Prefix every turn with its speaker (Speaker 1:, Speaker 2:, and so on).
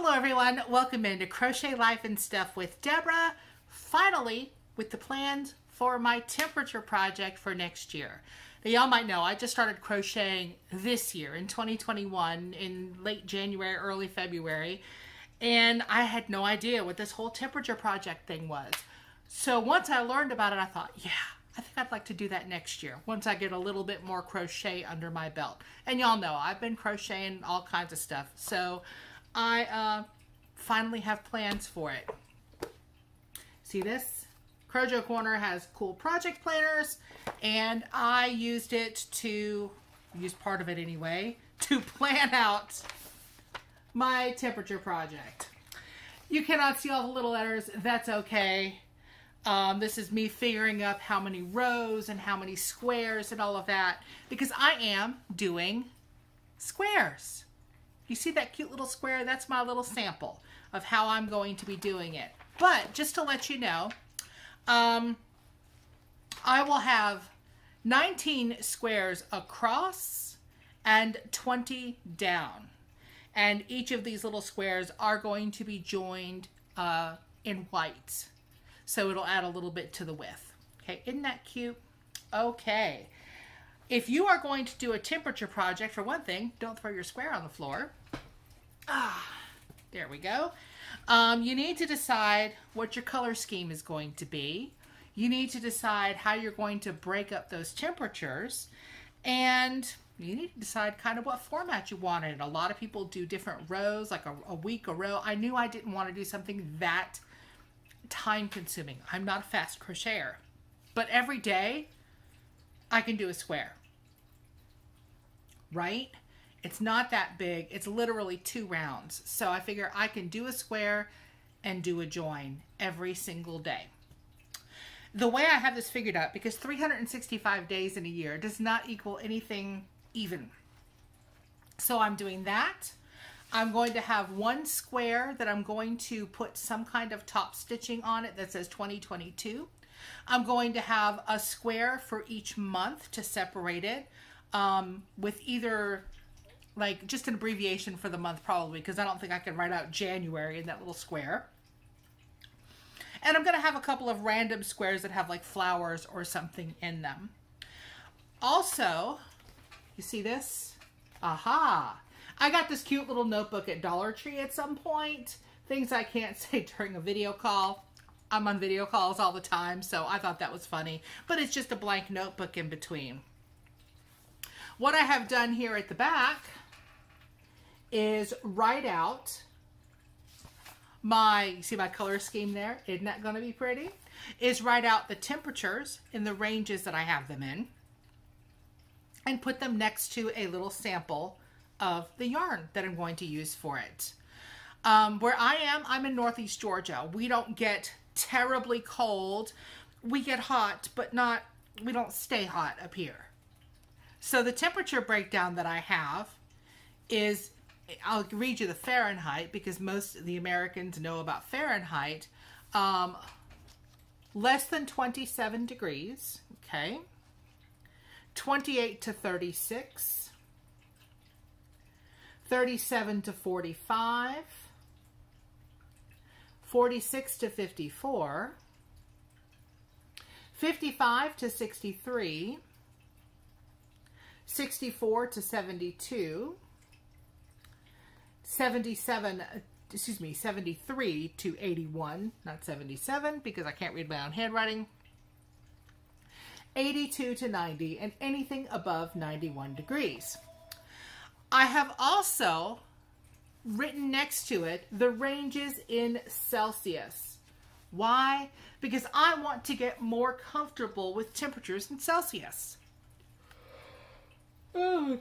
Speaker 1: Hello everyone, welcome into Crochet Life and Stuff with Debra. Finally, with the plans for my temperature project for next year. Now y'all might know I just started crocheting this year in 2021 in late January, early February, and I had no idea what this whole temperature project thing was. So once I learned about it, I thought, yeah, I think I'd like to do that next year once I get a little bit more crochet under my belt. And y'all know I've been crocheting all kinds of stuff. So I uh, finally have plans for it. See this? Crojo Corner has cool project planners and I used it to, use part of it anyway, to plan out my temperature project. You cannot see all the little letters. That's okay. Um, this is me figuring up how many rows and how many squares and all of that because I am doing squares. You see that cute little square? That's my little sample of how I'm going to be doing it. But just to let you know, um, I will have 19 squares across and 20 down. And each of these little squares are going to be joined uh, in white. So it'll add a little bit to the width. Okay, isn't that cute? Okay. If you are going to do a temperature project, for one thing, don't throw your square on the floor. Ah, there we go. Um, you need to decide what your color scheme is going to be. You need to decide how you're going to break up those temperatures. And you need to decide kind of what format you want it. A lot of people do different rows, like a, a week a row. I knew I didn't want to do something that time consuming. I'm not a fast crocheter. But every day, I can do a square. Right? It's not that big. It's literally two rounds. So I figure I can do a square and do a join every single day. The way I have this figured out, because 365 days in a year does not equal anything even. So I'm doing that. I'm going to have one square that I'm going to put some kind of top stitching on it that says 2022. I'm going to have a square for each month to separate it um, with either like just an abbreviation for the month probably because I don't think I can write out January in that little square. And I'm going to have a couple of random squares that have like flowers or something in them. Also, you see this? Aha! I got this cute little notebook at Dollar Tree at some point. Things I can't say during a video call. I'm on video calls all the time, so I thought that was funny. But it's just a blank notebook in between. What I have done here at the back is write out my, see my color scheme there? Isn't that going to be pretty? Is write out the temperatures in the ranges that I have them in and put them next to a little sample of the yarn that I'm going to use for it. Um, where I am, I'm in Northeast Georgia. We don't get terribly cold. We get hot, but not, we don't stay hot up here. So the temperature breakdown that I have is I'll read you the Fahrenheit because most of the Americans know about Fahrenheit. Um, less than 27 degrees, okay. 28 to 36. 37 to 45. 46 to 54. 55 to 63. 64 to 72. 77, excuse me, 73 to 81, not 77 because I can't read my own handwriting. 82 to 90 and anything above 91 degrees. I have also written next to it the ranges in Celsius. Why? Because I want to get more comfortable with temperatures in Celsius. Oh,